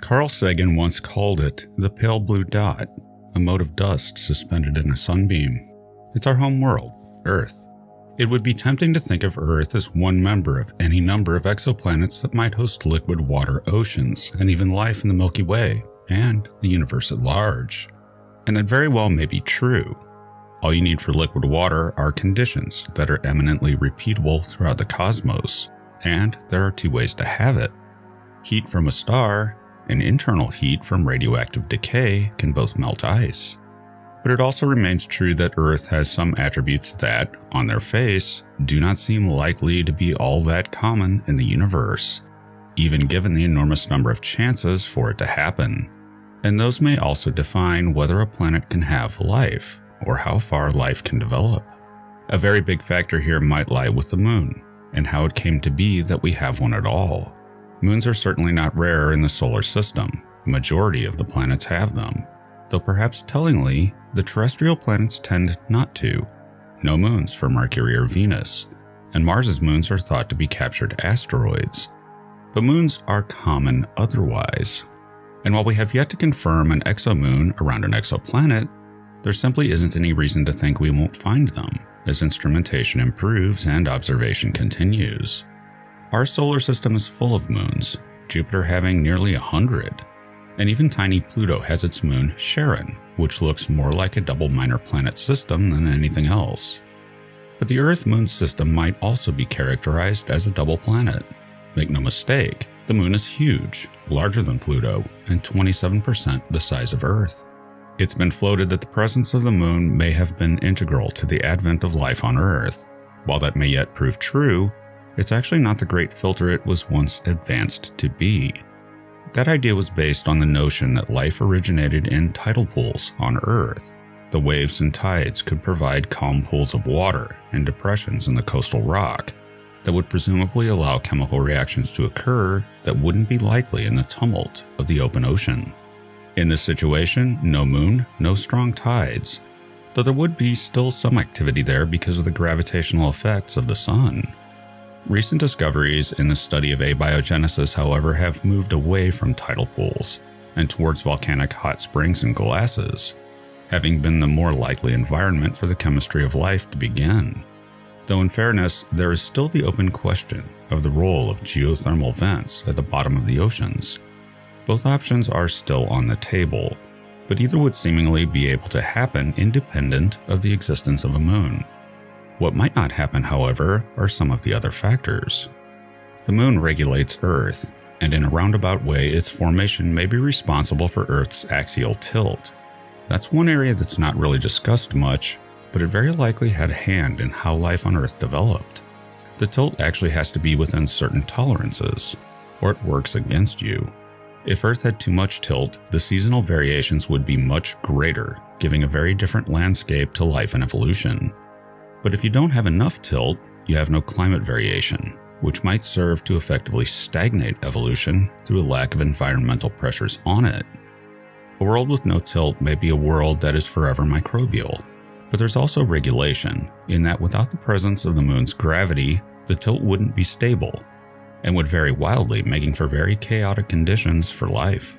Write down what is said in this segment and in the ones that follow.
Carl Sagan once called it the pale blue dot, a mote of dust suspended in a sunbeam. It's our home world, Earth. It would be tempting to think of Earth as one member of any number of exoplanets that might host liquid water oceans and even life in the Milky Way and the universe at large. And that very well may be true. All you need for liquid water are conditions that are eminently repeatable throughout the cosmos, and there are two ways to have it. Heat from a star and internal heat from radioactive decay can both melt ice. But it also remains true that Earth has some attributes that, on their face, do not seem likely to be all that common in the universe, even given the enormous number of chances for it to happen. And those may also define whether a planet can have life, or how far life can develop. A very big factor here might lie with the moon, and how it came to be that we have one at all. Moons are certainly not rare in the solar system, a majority of the planets have them, though perhaps tellingly, the terrestrial planets tend not to. No moons for Mercury or Venus, and Mars's moons are thought to be captured asteroids. But moons are common otherwise. And while we have yet to confirm an exomoon around an exoplanet, there simply isn't any reason to think we won't find them as instrumentation improves and observation continues. Our solar system is full of moons, Jupiter having nearly a hundred. And even tiny Pluto has its moon, Charon, which looks more like a double minor planet system than anything else. But the Earth moon system might also be characterized as a double planet. Make no mistake, the moon is huge, larger than Pluto, and 27% the size of Earth. It's been floated that the presence of the moon may have been integral to the advent of life on Earth. While that may yet prove true, it's actually not the great filter it was once advanced to be. That idea was based on the notion that life originated in tidal pools on Earth. The waves and tides could provide calm pools of water and depressions in the coastal rock that would presumably allow chemical reactions to occur that wouldn't be likely in the tumult of the open ocean. In this situation, no moon, no strong tides, though there would be still some activity there because of the gravitational effects of the sun. Recent discoveries in the study of abiogenesis, however, have moved away from tidal pools and towards volcanic hot springs and glacis, having been the more likely environment for the chemistry of life to begin. Though, in fairness, there is still the open question of the role of geothermal vents at the bottom of the oceans both options are still on the table, but either would seemingly be able to happen independent of the existence of a moon. What might not happen, however, are some of the other factors. The moon regulates Earth, and in a roundabout way, its formation may be responsible for Earth's axial tilt. That's one area that's not really discussed much, but it very likely had a hand in how life on Earth developed. The tilt actually has to be within certain tolerances, or it works against you. If Earth had too much tilt, the seasonal variations would be much greater, giving a very different landscape to life and evolution. But if you don't have enough tilt, you have no climate variation, which might serve to effectively stagnate evolution through a lack of environmental pressures on it. A world with no tilt may be a world that is forever microbial, but there's also regulation, in that without the presence of the moon's gravity, the tilt wouldn't be stable, and would vary wildly, making for very chaotic conditions for life.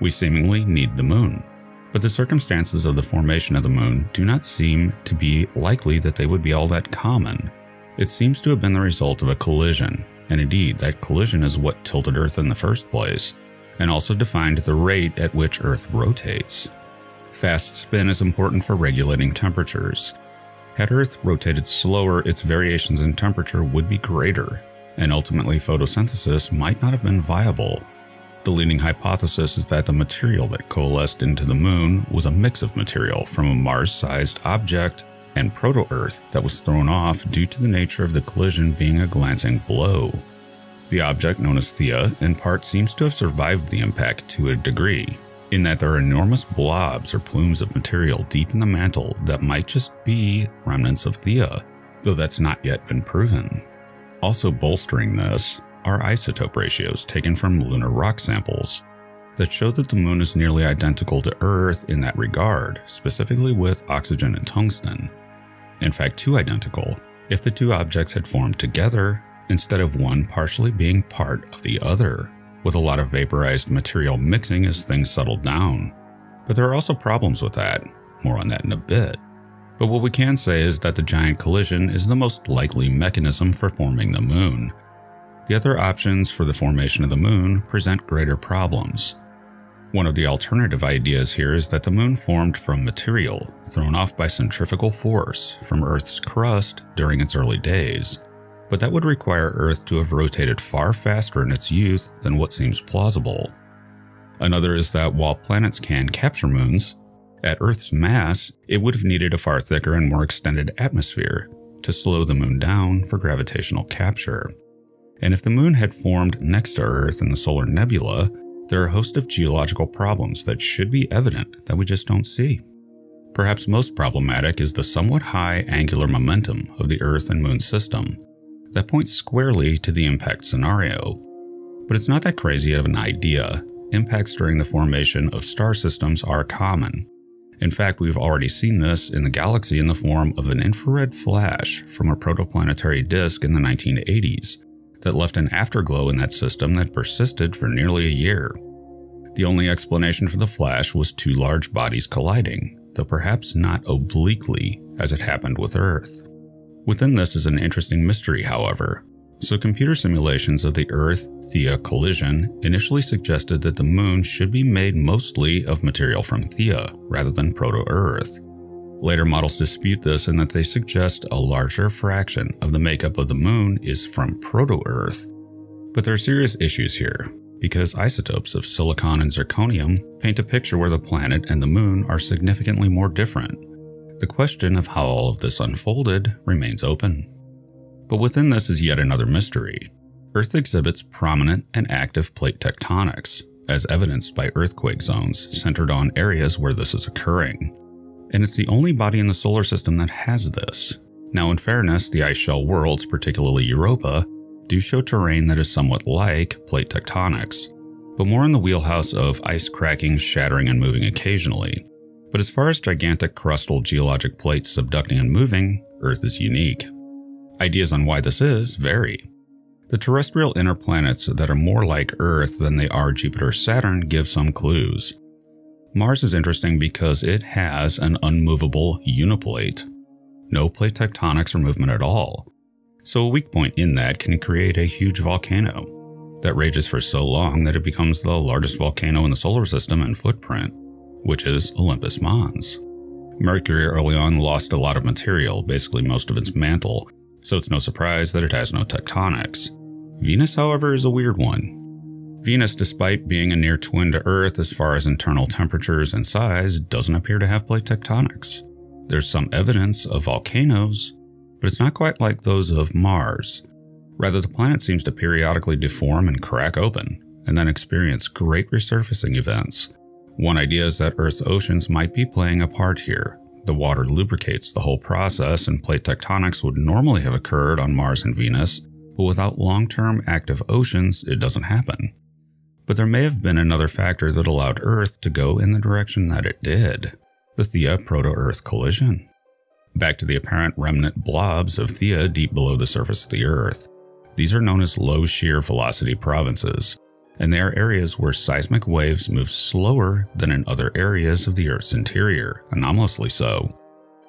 We seemingly need the moon, but the circumstances of the formation of the moon do not seem to be likely that they would be all that common. It seems to have been the result of a collision, and indeed, that collision is what tilted Earth in the first place, and also defined the rate at which Earth rotates. Fast spin is important for regulating temperatures. Had Earth rotated slower, its variations in temperature would be greater, and ultimately photosynthesis might not have been viable. The leading hypothesis is that the material that coalesced into the moon was a mix of material from a Mars sized object and proto Earth that was thrown off due to the nature of the collision being a glancing blow. The object, known as Theia, in part seems to have survived the impact to a degree, in that there are enormous blobs or plumes of material deep in the mantle that might just be remnants of Theia, though that's not yet been proven. Also bolstering this are isotope ratios taken from lunar rock samples that show that the moon is nearly identical to Earth in that regard, specifically with oxygen and tungsten. In fact, too identical, if the two objects had formed together instead of one partially being part of the other. with a lot of vaporized material mixing as things settled down. But there are also problems with that. More on that in a bit. But what we can say is that the giant collision is the most likely mechanism for forming the moon. The other options for the formation of the moon present greater problems. One of the alternative ideas here is that the moon formed from material thrown off by centrifugal force from Earth's crust during its early days, but that would require Earth to have rotated far faster in its youth than what seems plausible. Another is that while planets can capture moons, at Earth's mass, it would have needed a far thicker and more extended atmosphere to slow the moon down for gravitational capture. And if the moon had formed next to Earth in the solar nebula, there are a host of geological problems that should be evident that we just don't see. Perhaps most problematic is the somewhat high angular momentum of the Earth and Moon system that points squarely to the impact scenario. But it's not that crazy of an idea. Impacts during the formation of star systems are common. In fact, we've already seen this in the galaxy in the form of an infrared flash from a protoplanetary disk in the 1980s that left an afterglow in that system that persisted for nearly a year. The only explanation for the flash was two large bodies colliding, though perhaps not obliquely as it happened with Earth. Within this is an interesting mystery, however. So, computer simulations of the Earth Theia collision initially suggested that the Moon should be made mostly of material from Theia rather than Proto Earth. Later models dispute this in that they suggest a larger fraction of the makeup of the moon is from proto Earth. But there are serious issues here, because isotopes of silicon and zirconium paint a picture where the planet and the moon are significantly more different. The question of how all of this unfolded remains open. But within this is yet another mystery. Earth exhibits prominent and active plate tectonics, as evidenced by earthquake zones centered on areas where this is occurring and it's the only body in the solar system that has this. Now, in fairness, the ice shell worlds, particularly Europa, do show terrain that is somewhat like plate tectonics, but more in the wheelhouse of ice cracking, shattering, and moving occasionally. But as far as gigantic crustal geologic plates subducting and moving, Earth is unique. Ideas on why this is vary. The terrestrial inner planets that are more like Earth than they are Jupiter Saturn give some clues. Mars is interesting because it has an unmovable uniplate. No plate tectonics or movement at all. So a weak point in that can create a huge volcano that rages for so long that it becomes the largest volcano in the solar system in footprint, which is Olympus Mons. Mercury early on lost a lot of material, basically most of its mantle, so it's no surprise that it has no tectonics. Venus, however, is a weird one. Venus, despite being a near twin to Earth as far as internal temperatures and size, doesn't appear to have plate tectonics. There's some evidence of volcanoes, but it's not quite like those of Mars. Rather, the planet seems to periodically deform and crack open, and then experience great resurfacing events. One idea is that Earth's oceans might be playing a part here. The water lubricates the whole process, and plate tectonics would normally have occurred on Mars and Venus, but without long term active oceans, it doesn't happen but there may have been another factor that allowed Earth to go in the direction that it did the Theia proto Earth collision. Back to the apparent remnant blobs of Theia deep below the surface of the Earth. These are known as low shear velocity provinces, and they are areas where seismic waves move slower than in other areas of the Earth's interior, anomalously so.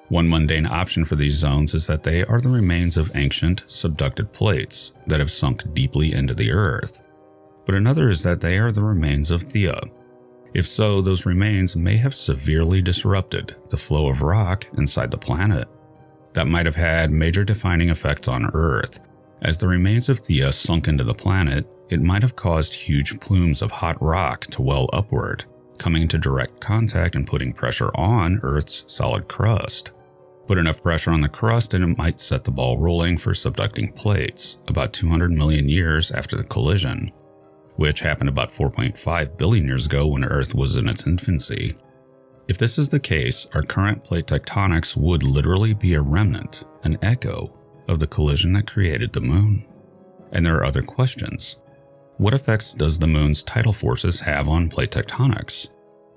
One mundane option for these zones is that they are the remains of ancient, subducted plates that have sunk deeply into the Earth but another is that they are the remains of Theia. If so, those remains may have severely disrupted the flow of rock inside the planet. That might have had major defining effects on Earth. As the remains of Theia sunk into the planet, it might have caused huge plumes of hot rock to well upward, coming into direct contact and putting pressure on Earth's solid crust. Put enough pressure on the crust and it might set the ball rolling for subducting plates, about 200 million years after the collision which happened about 4.5 billion years ago when Earth was in its infancy. If this is the case, our current plate tectonics would literally be a remnant, an echo, of the collision that created the Moon. And there are other questions. What effects does the Moon's tidal forces have on plate tectonics?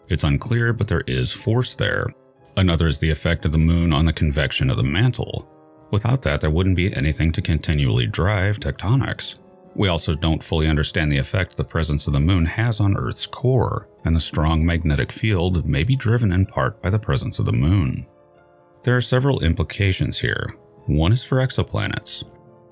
It's unclear, but there is force there. Another is the effect of the Moon on the convection of the mantle. Without that, there wouldn't be anything to continually drive tectonics. We also don't fully understand the effect the presence of the moon has on Earth's core, and the strong magnetic field may be driven in part by the presence of the moon. There are several implications here. One is for exoplanets.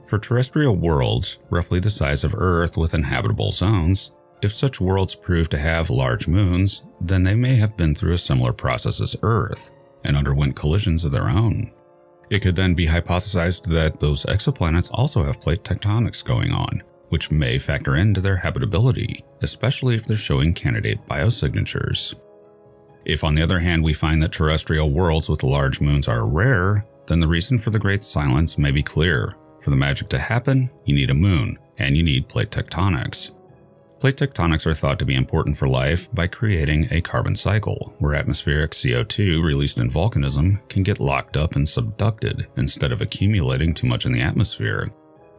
For terrestrial worlds, roughly the size of Earth with inhabitable zones, if such worlds prove to have large moons, then they may have been through a similar process as Earth and underwent collisions of their own. It could then be hypothesized that those exoplanets also have plate tectonics going on, which may factor into their habitability, especially if they're showing candidate biosignatures. If, on the other hand, we find that terrestrial worlds with large moons are rare, then the reason for the Great Silence may be clear. For the magic to happen, you need a moon, and you need plate tectonics. Plate tectonics are thought to be important for life by creating a carbon cycle, where atmospheric CO2 released in volcanism can get locked up and subducted instead of accumulating too much in the atmosphere.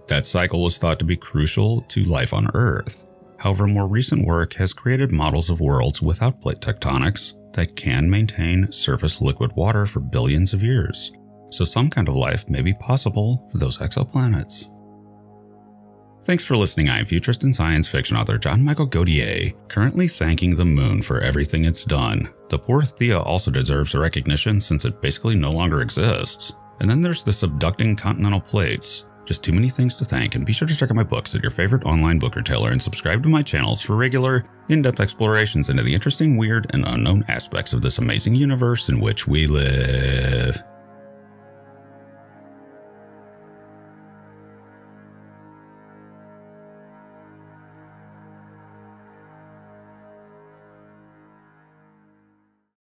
That cycle was thought to be crucial to life on Earth. However, more recent work has created models of worlds without plate tectonics that can maintain surface liquid water for billions of years, so some kind of life may be possible for those exoplanets. Thanks for listening. I am futurist and science fiction author John Michael Godier, currently thanking the moon for everything it's done. The poor Theia also deserves recognition since it basically no longer exists. And then there's the subducting continental plates. Just too many things to thank, and be sure to check out my books at your favorite online book retailer and subscribe to my channels for regular, in depth explorations into the interesting, weird, and unknown aspects of this amazing universe in which we live.